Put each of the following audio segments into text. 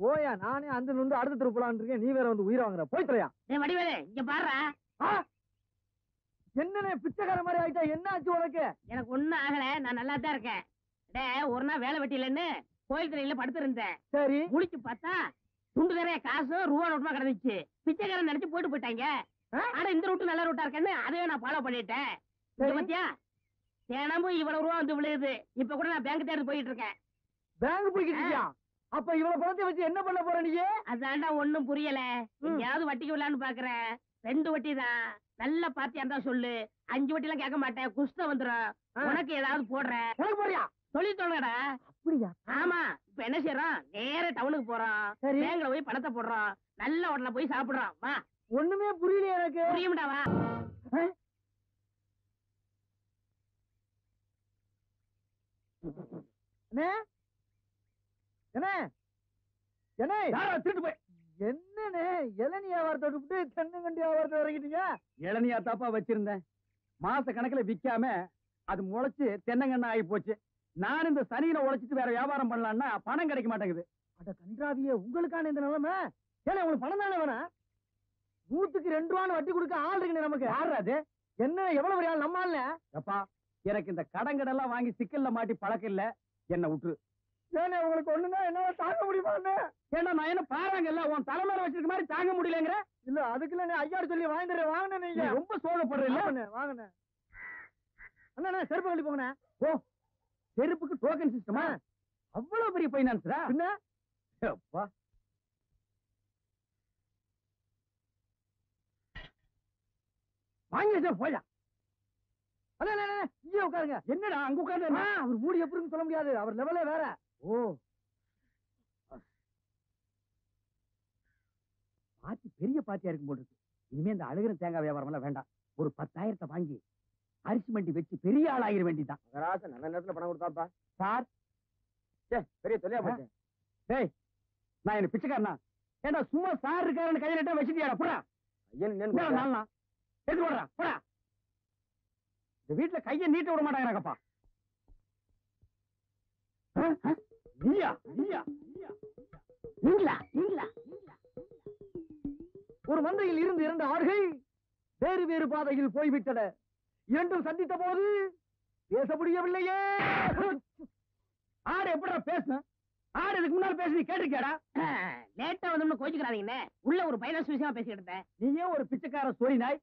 ஓயா நானே அந்த வந்து அடுத்த தெரு போலான்னு இருக்கேன். நீ வேற வந்து உயிரை வாங்குற. போய் தொலையா. டேய் வடிவேலு இங்க பாருடா. என்னண்ணே பிச்சைக்கார மாதிரி ஆயிட்டா? என்ன ஆச்சு உனக்கு? எனக்கு ஒண்ணும் ஆகல. நான் நல்லா தான் இருக்கேன். டேய் ஒரு நாள் வேலை வெட்டிலன்னு கோயில் திரையில படுத்திருந்தேன் சரி. முழிச்சு பார்த்தா துண்டு நிறைய காசும் ரூபா நோட்டுமா கிடந்துச்சு. பிச்சைக்காரன் நினைச்சு போட்டு போயிட்டாங்க? ஆனா இந்த ரூட்டு நல்ல ரூட்டா இருக்கேன்னு அதையும் நான் ஃபாலோ பண்ணிட்டேன். பாத்தியா? தினமும் இவ்வளவு ரூபா வந்து விழுகுது. இப்ப கூட நான் பேங்க் தேடி போயிட்டு இருக்கேன். பேங்க் போய்கிட்டு இருக்கியா? அப்ப இவ்வளவு பணத்தை வச்சு என்ன பண்ண போற நீ? அதான்டா ஒண்ணும் புரியல. எங்கேயாவது வட்டிக்கு விடலான்னு பாக்குறேன் ரெண்டு வட்டி தான். நல்ல பாத்தியா இருந்தா சொல்லு. அஞ்சு வட்டி எல்லாம் கேட்க மாட்டேன். குஸ்த வந்துரும். ஆ. உனக்கு ஏதாவது போடுறேன் உனக்கு போறியா சொல்லி தோணுடா அப்படியா? ஆமா. இப்ப என்ன செய்யறோம் நேர டவுனுக்கு போறோம் பேங்க்ல போய் பணத்தை போடுறோம் நல்ல ஹோட்டல்ல போய் சாப்பிடுறோம் வா. ஒண்ணுமே புரியல எனக்கு. புரியும்டா வா. அண்ணே என்ன? என்ன? திருட்டு போய். என்னண்ணே? இளநீ வியாபாரத்தை விட்டு தென்னங்கண்டி வியாபாரத்தை இறங்கிட்டீங்க? இளநியா தாப்பா வச்சிருந்தேன். மாச கணக்குல விக்காம அது முளைச்சு தென்னங்கண்ணா ஆகி போச்சு. நான் இந்த சனியில உழைச்சிட்டு வேற வியாபாரம் பண்ணலாம்னா பணம் கிடைக்க மாட்டேங்குது. அட கன்றாவியே உங்களுக்கான இந்த நிலைமை? ஏன்னா உங்களுக்கு பணம் தானே வேணும் நூத்துக்கு ரெண்டு ரூபான்னு வட்டி கொடுக்க ஆள் நமக்கு. யாரு அது? என்ன எவ்வளவு பெரிய ஆள் நம்ம ஆள்ல? அப்பா எனக்கு இந்த கடங்கடெல்லாம் வாங்கி சிக்கல்ல மாட்டி பழக்கம் இல்ல. என்ன விட்டுரு ஏன்னா உங்களுக்கு ஒண்ணுன்னா என்னால தாங்க முடியுமா அண்ணே? ஏன்னா நான் என்ன பாருங்கல்ல உன் தலைமையில வச்சிருக்க மாதிரி தாங்க முடியலங்கிற இல்ல அதுக்குள்ள நீ ஐயாடு சொல்லி வாங்கிட்டு வாங்கினே நீங்க. ரொம்ப சோகப்படுற இல்ல? வாங்கண்ணே வாங்கண்ணே அண்ணா செருப்பு கழட்டி போங்கண்ணே. ஓ செருப்புக்கு டோக்கன் சிஸ்டமா அவ்வளவு பெரிய பைனான்ஸ்ரா பின்ன? அப்பா வாங்கி வச்சா போயா இங்கே உட்காருங்க. என்னடா அங்க உட்கார்ந்து ஆ, அவர் மூடி எப்படின்னு சொல்ல முடியாது. அவர் லெவலே வேற. ஓ. பாத்தி பெரிய பாத்தியா இருக்கும் இருக்கு. இனிமே இந்த அழுகிற தேங்காய் வியாபாரம் எல்லாம் வேண்டாம். ஒரு பத்தாயிரத்தை வாங்கி அரிசி மண்டி வச்சு பெரிய ஆள் ஆகிற வேண்டிதான் ராசன் நல்ல நேரத்துல பணம் கொடுத்தாப்பா. சார். பெரிய தொல்லையா போச்சு. டேய் நான் என்ன பிச்சைக்காரனா? ஏண்டா சும்மா சார் இருக்காருன்னு கையில வச்சுட்டியாடா? போடா. போடா நாலனா எடுத்து போடுறா போடா. இந்த வீட்டுல கையை நீட்ட விட மாட்டாங்கப்பா நீயா நீயா நீயா. நீங்களா நீங்களா ஒரு மந்தையில் இருந்து இரண்டு ஆடுகள் வேறு வேறு பாதையில் போய்விட்டன. இரண்டும் சந்தித்த போது பேச முடியவில்லையே. ஆடு எப்படிடா பேசுன? ஆடு இதுக்கு முன்னால பேசி நீ கேட்டிருக்கியாடா? லேட்டா வந்து கோச்சுக்கிறாதீங்கண்ணே உள்ள ஒரு பைனான்ஸ் விஷயமா பேசிக்கிட்டு இருந்தேன். நீயே ஒரு பிச்சைக்கார சொறி நாய்.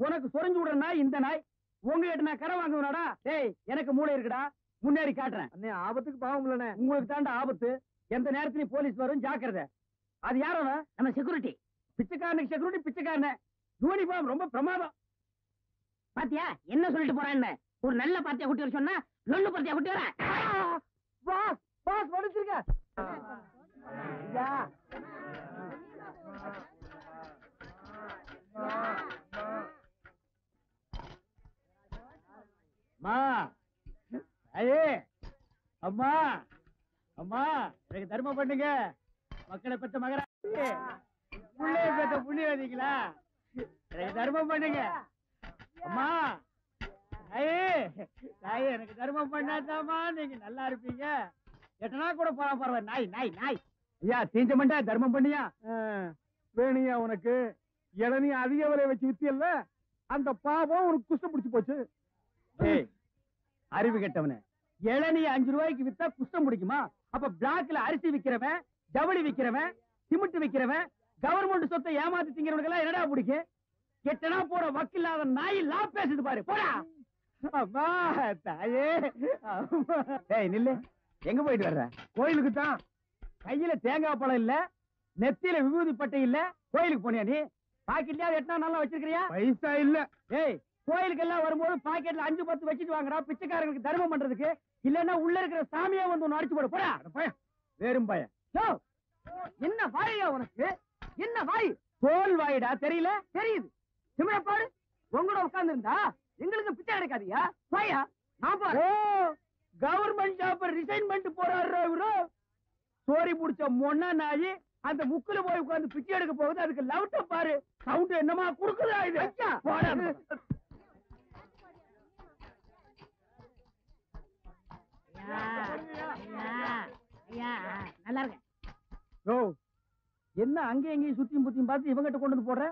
உனக்கு சொரிஞ்சு விடுற நாய் இந்த நாய். உங்ககிட்ட நான் கடன் வாங்குவனாடா? டேய் எனக்கு மூளை இருக்குடா. முன்னேறி காட்டுறேன். அண்ணே ஆபத்துக்கு பாவம் இல்லண்ணே. உங்களுக்கு தாண்டா ஆபத்து. எந்த நேரத்திலயும் போலீஸ் வரும் ஜாக்கிரதை. அது யாரோ நம்ம செக்யூரிட்டி பிச்சைக்காரனுக்கு செக்யூரிட்டி பிச்சைக்காரன. யூனிஃபார்ம் ரொம்ப பிரமாதம். பாத்தியா என்ன சொல்லிட்டு போறான்னு? ஒரு நல்ல பாத்தியா குட்டி வர சொன்னா லொல்லு பாத்தியா குட்டி வர? பாஸ் பாஸ் மன்னிச்சிருங்க. ஐயா. அம்மா. ஐயே அம்மா. அம்மா எனக்கு தர்மம் பண்ணுங்க. மக்களை பெற்ற மகராஜி. புள்ளைய பெற்ற புண்ணியவதிங்களா எனக்கு தர்மம் பண்ணுங்க. அம்மா. ஐயே தாயே எனக்கு தர்மம் பண்ணாதாம்மா. நீங்க நல்லா இருப்பீங்க. எட்டனா கூட போற பரவாயில்ல. நாய் நாய் நாய். ஐயா தீஞ்ச மண்டா தர்மம் பண்ணியா? வேணியா உனக்கு. இளநீ அதிக விலை வச்சு வித்தியல்ல அந்த பாவம் உனக்கு குஷ்டம் பிடிச்சு போச்சு. ஏய், அறிவு கெட்டவனே. இளநீ அஞ்சு ரூபாய்க்கு வித்தா குஷ்டம் பிடிக்குமா? அப்ப பிளாக்ல அரிசி விக்கிறவன் ஜவுளி விக்கிறவன் சிமெண்ட் விக்கிறவன் கவர்மெண்ட் சொத்தை ஏமாத்தி திங்கிறவனுக்கு எல்லாம் என்னடா பிடிக்கும் எட்டனா போட வக்கில்லாத நாய் லா பேசுது பாரு போடா. அம்மா தாயே அம்மா. டேய் நில்லு. எங்க போயிட்டு வர்ற? கோயிலுக்கு தான். கையில தேங்காய் பழம் இல்ல நெத்தியில விபூதி பட்டை இல்ல கோயிலுக்கு போனியா நீ? பாக்கெட்லயா எட்டனா நல்லா வச்சிருக்கிறியா? பைசா இல்ல. ஏய் கோயிலுக்கு எல்லாம் வரும்போது பாக்கெட்ல அஞ்சு பத்து வச்சுட்டு வாங்கடா பிச்சைக்காரங்களுக்கு தர்மம் பண்றதுக்கு. இல்லன்னா உள்ள இருக்கிற சாமியா வந்து ஒன்னு அடிச்சு போட. போடா வேறும் பையன் என்ன வாயா உனக்கு? என்ன வாய்? தோல் வாயிடா தெரியல? தெரியுது. சிம்மப்பாடு உங்களோட உட்கார்ந்து இருந்தா எங்களுக்கு பிச்சை கிடைக்காதியா வாயா நான் பாரு கவர்மெண்ட் ஜாப் ரிசைன் பண்ணிட்டு போறாரு இவரு. சோரி புடிச்ச மொன்னா நாயி அந்த முக்குல போய் உட்கார்ந்து பிச்சை எடுக்க போகுது. அதுக்கு லவுட்ட பாரு. சவுண்ட் என்னமா குடுக்குதா இது? போடா. ஓ என்ன அங்கேயும் எங்கேயும் சுத்தியும் புத்தியும் பார்த்து இவங்கிட்ட கொண்டு வந்து போடுற?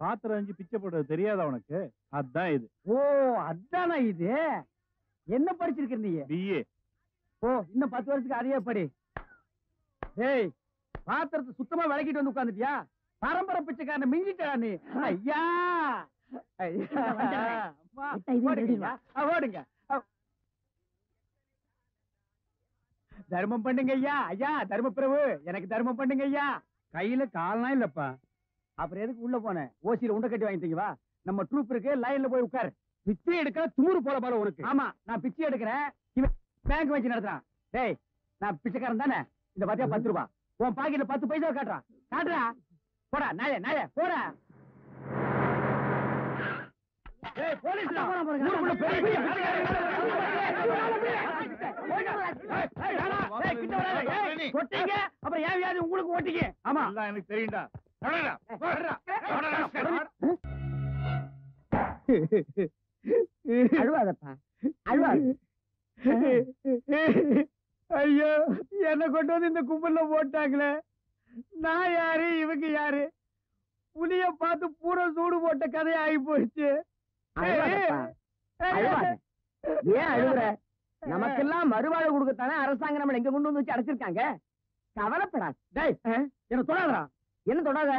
பாத்திரம் அஞ்சு பிச்சை போடுறது தெரியாதா உனக்கு? அதான் இது. ஓ அதானா இது? என்ன படிச்சிருக்க நீ? பிஏ ஓ இன்னும் பத்து வருஷத்துக்கு அதையே படி. டேய் பாத்திரத்தை சுத்தமா விளக்கிட்டு வந்து உட்காந்துட்டியா பரம்பரை பிச்சைக்காரனை மிஞ்சிட்டா நீ? ஐயா! ஐயா. ஓடுங்க. ஓடுங்க. தர்மம் பண்ணுங்க ஐயா ஐயா தர்ம பிரபு எனக்கு தர்மம் பண்ணுங்க ஐயா கையில கால்னா இல்லப்பா. அப்புறம் எதுக்கு உள்ள போனேன் ஓசியில உண்டை கட்டி வாங்கிட்டீங்க வா. நம்ம ட்ரூப் இருக்கு லைன்ல போய் உட்காரு. பிச்சை எடுக்க துமுறு போல போல உனக்கு. ஆமா நான் பிச்சை எடுக்கிறேன். இவன் பேங்க் வச்சு நடத்துறான். டேய் நான் பிச்சைக்காரன் தானே? இந்த பாத்தியா பத்து ரூபா. உன் பாக்கெட்ல பத்து பைசா காட்டுறான் காட்டுறா. போடா நாய நாய போடா. போலீஸ் ஊருக்குள்ள பெரிய பெரிய கொட்டீங்க அப்புறம் ஏன் வியாதி உங்களுக்கு ஓட்டிங்க ஆமா. எல்லாம் எனக்கு தெரியும்டா. அழுவாதப்பா. அழுவாது. ஐயோ என்ன கொண்டு வந்து இந்த கும்பல்ல போட்டாங்களே. நான் யாரு? இவங்க யாரு? புலிய பார்த்து பூரா சூடு போட்ட கதை ஆகி போச்சு. அழுவாதப்பா. அழுவாத. ஏன் அழுகுற நமக்கெல்லாம் மறுவாழ்வு கொடுக்கத்தானே அரசாங்கம் நம்மள எங்க கொண்டு வந்து வச்சு அடைச்சிருக்காங்க கவலைப்படாது டேய் என்ன தொடாதடா என்ன தொடாத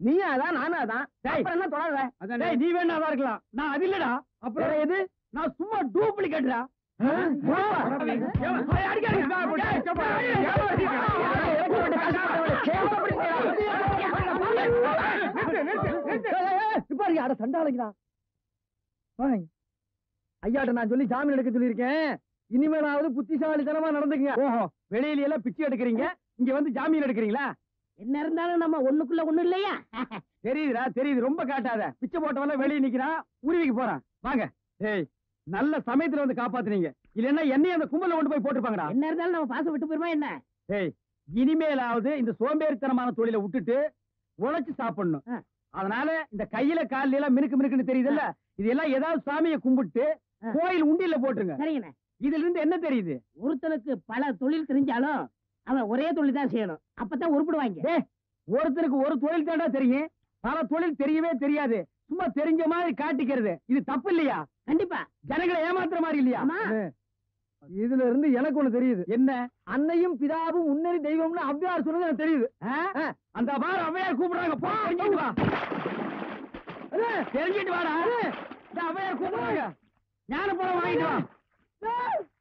நீயும் அதான் நானும் அதான். அப்புறம் என்ன தொடாத டேய் நீ வேணா தான் இருக்கலாம் நான் அது இல்லடா அப்புறம் எது நான் சும்மா டூப்ளிகேட்டா சண்டாளிங்களா ஐயாட்ட நான் சொல்லி ஜாமீன் எடுக்க சொல்லியிருக்கேன் இனிமேலாவது புத்திசாலித்தனமா நடந்துக்குங்க. ஓஹோ வெளியில எல்லாம் பிச்சை எடுக்கிறீங்க. இங்க வந்து ஜாமீன் எடுக்கிறீங்களா? என்ன இருந்தாலும் நம்ம ஒண்ணுக்குள்ள ஒண்ணு இல்லையா? தெரியுதுடா தெரியுது. ரொம்ப காட்டாத. பிச்சை போட்டவெல்லாம் வெளியே நிக்கிறான் உருவிக்கு போறான். வாங்க. ஏய் நல்ல சமயத்துல வந்து காப்பாத்துனீங்க. இல்லன்னா என்னையும் அந்த கும்பல கொண்டு போய் போட்டுருப்பாங்கடா. என்ன இருந்தாலும் நம்ம பாசம் விட்டு போயிருமா என்ன? ஏய் இனிமேலாவது இந்த சோம்பேறித்தனமான தொழிலை விட்டுட்டு உழைச்சு சாப்பிடணும். அதனால இந்த கையில கால்ல எல்லாம் மினுக்கு மினுக்குன்னு தெரியுதுல்ல? இது எல்லாம் ஏதாவது சாமியை கும்பிட்டு. கோயில் உண்டியல்ல போட்டுருங்க. சரிங்கண்ணே. இதுல இருந்து என்ன தெரியுது? ஒருத்தனுக்கு பல தொழில் தெரிஞ்சாலும் அவன் ஒரே தொழில் தான் செய்யணும். அப்பதான் உருப்பிடுவாங்க. டேய், ஒருத்தருக்கு ஒரு தொழில் தாண்டா தெரியும். பல தொழில் தெரியவே தெரியாது. சும்மா தெரிஞ்ச மாதிரி காட்டிக்கிறது. இது தப்பு இல்லையா? கண்டிப்பா. ஜனங்களை ஏமாத்துற மாதிரி இல்லையா. இதுல இருந்து எனக்கு ஒண்ணு தெரியுது. என்ன? அன்னையும் பிதாவும் உன்னறி தெய்வம்னு அவ்வையார் சொன்னது எனக்கு தெரியுது? அந்த பார் அவ்வையார் கூப்பிடுறாங்க. போ தெரிஞ்சுட்டு வாடா. அவ்வையார் கூப்பிடுறாங்க. ஞான பழம் வாங்கிட்டு வா. No!